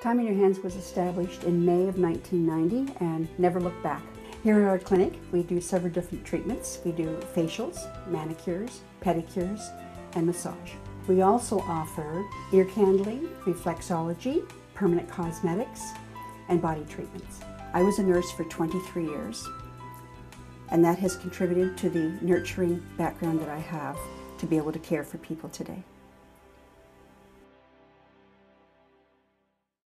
Tyme On Your Hands was established in May of 1990 and never looked back. Here at our clinic, we do several different treatments. We do facials, manicures, pedicures, and massage. We also offer ear candling, reflexology, permanent cosmetics, and body treatments. I was a nurse for 23 years, and that has contributed to the nurturing background that I have to be able to care for people today.